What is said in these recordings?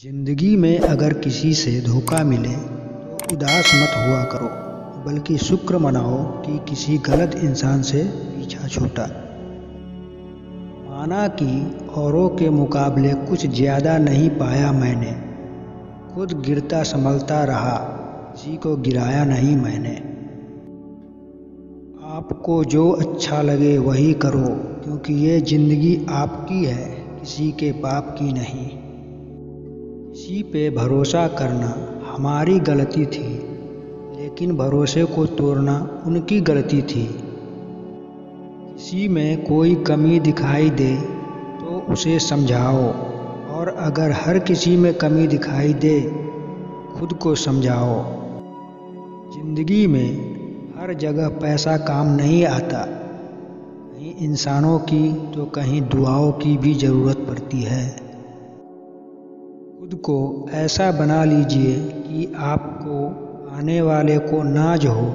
ज़िंदगी में अगर किसी से धोखा मिले तो उदास मत हुआ करो, बल्कि शुक्र मनाओ कि किसी गलत इंसान से पीछा छूटा। माना कि औरों के मुकाबले कुछ ज़्यादा नहीं पाया मैंने। खुद गिरता संभलता रहा, किसी को गिराया नहीं मैंने। आपको जो अच्छा लगे वही करो, क्योंकि ये ज़िंदगी आपकी है, किसी के पाप की नहीं। किसी पे भरोसा करना हमारी गलती थी, लेकिन भरोसे को तोड़ना उनकी गलती थी। किसी में कोई कमी दिखाई दे तो उसे समझाओ, और अगर हर किसी में कमी दिखाई दे, खुद को समझाओ। ज़िंदगी में हर जगह पैसा काम नहीं आता। कहीं इंसानों की तो कहीं दुआओं की भी ज़रूरत पड़ती है। खुद को ऐसा बना लीजिए कि आपको आने वाले को नाज हो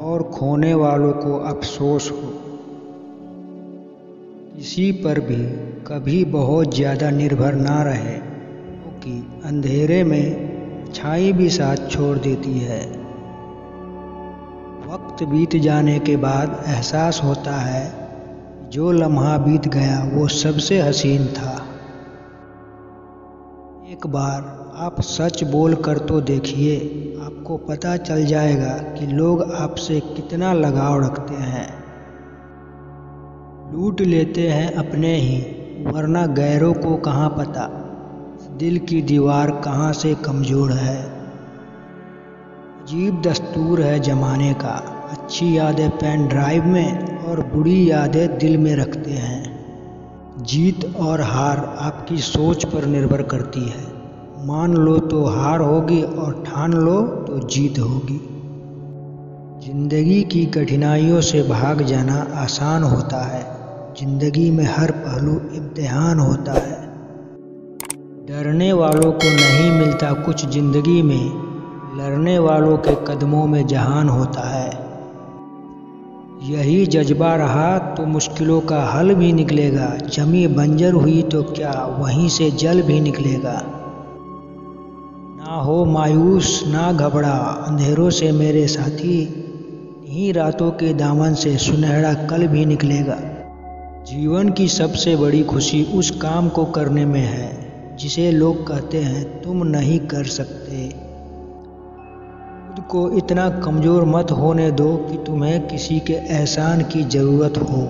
और खोने वालों को अफसोस हो। किसी पर भी कभी बहुत ज़्यादा निर्भर ना रहे, क्योंकि तो अंधेरे में छाई भी साथ छोड़ देती है। वक्त बीत जाने के बाद एहसास होता है, जो लम्हा बीत गया वो सबसे हसीन था। एक बार आप सच बोल कर तो देखिए, आपको पता चल जाएगा कि लोग आपसे कितना लगाव रखते हैं। लूट लेते हैं अपने ही, वरना गैरों को कहाँ पता? दिल की दीवार कहाँ से कमज़ोर है? अजीब दस्तूर है ज़माने का। अच्छी यादें पेन ड्राइव में और बुरी यादें दिल में रखते हैं। जीत और हार आपकी सोच पर निर्भर करती है। मान लो तो हार होगी और ठान लो तो जीत होगी। ज़िंदगी की कठिनाइयों से भाग जाना आसान होता है। ज़िंदगी में हर पहलू इम्तिहान होता है। डरने वालों को नहीं मिलता कुछ ज़िंदगी में। लड़ने वालों के कदमों में जहान होता है। यही जज्बा रहा तो मुश्किलों का हल भी निकलेगा। जमी बंजर हुई तो क्या वहीं से जल भी निकलेगा। ना हो मायूस, ना घबरा। अंधेरों से मेरे साथी ही रातों के दामन से सुनहरा कल भी निकलेगा। जीवन की सबसे बड़ी खुशी उस काम को करने में है, जिसे लोग कहते हैं, तुम नहीं कर सकते। खुद को इतना कमज़ोर मत होने दो कि तुम्हें किसी के एहसान की ज़रूरत हो।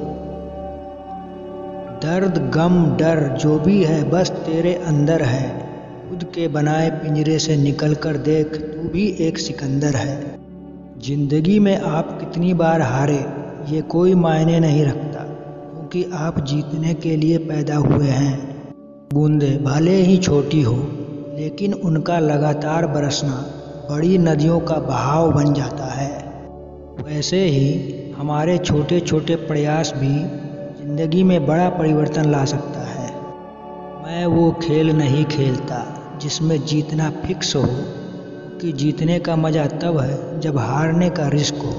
दर्द, गम, डर जो भी है, बस तेरे अंदर है। खुद के बनाए पिंजरे से निकल कर देख, तू भी एक सिकंदर है। ज़िंदगी में आप कितनी बार हारे, ये कोई मायने नहीं रखता, क्योंकि आप जीतने के लिए पैदा हुए हैं। बूंदे, भले ही छोटी हो, लेकिन उनका लगातार बरसना बड़ी नदियों का बहाव बन जाता है। वैसे ही हमारे छोटे छोटे प्रयास भी ज़िंदगी में बड़ा परिवर्तन ला सकता है। मैं वो खेल नहीं खेलता जिसमें जीतना फिक्स हो कि जीतने का मज़ा तब है जब हारने का रिस्क हो।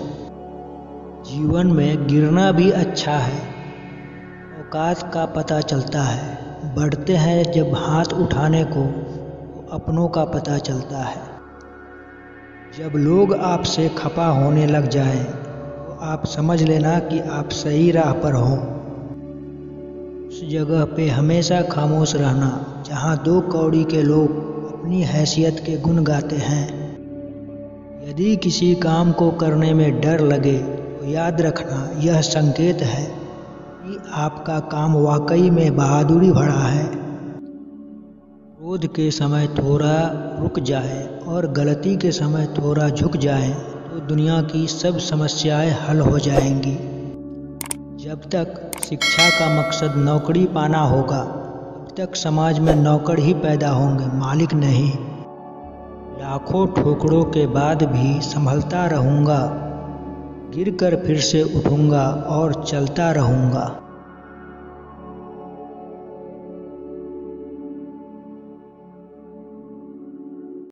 जीवन में गिरना भी अच्छा है। औकात का पता चलता है। बढ़ते हैं जब हाथ उठाने को तो अपनों का पता चलता है। जब लोग आपसे खपा होने लग जाएँ, तो आप समझ लेना कि आप सही राह पर हो। उस जगह पे हमेशा खामोश रहना जहाँ दो कौड़ी के लोग अपनी हैसियत के गुण गाते हैं। यदि किसी काम को करने में डर लगे तो याद रखना यह संकेत है कि आपका काम वाकई में बहादुरी भरा है। क्रोध के समय थोड़ा रुक जाए और गलती के समय थोड़ा झुक जाए तो दुनिया की सब समस्याएँ हल हो जाएँगी। जब तक शिक्षा का मकसद नौकरी पाना होगा तब तक समाज में नौकर ही पैदा होंगे, मालिक नहीं। लाखों ठोकरों के बाद भी संभलता रहूँगा गिर कर फिर से उठूँगा और चलता रहूँगा।